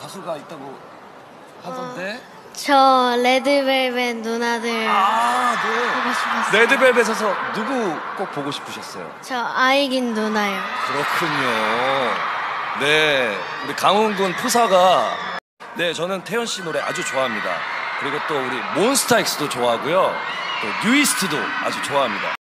가수가 있다고 하던데. 어, 저 레드벨벳 누나들 아, 네. 보고 싶었어요. 레드벨벳에서 누구 꼭 보고 싶으셨어요? 저 아이긴 누나요. 그렇군요. 네, 우리 강훈 군 푸사가 네, 저는 태연 씨 노래 아주 좋아합니다. 그리고 또 우리 몬스타엑스도 좋아하고요. 또 뉴이스트도 아주 좋아합니다.